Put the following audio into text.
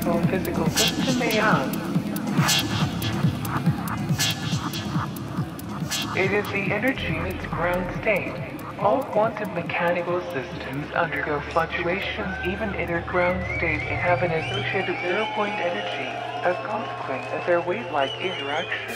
critical physical system they have. It is the energy in its ground state. All quantum mechanical systems undergo fluctuations even in their ground state and have an associated zero-point energy as consequence of their wave-like interaction.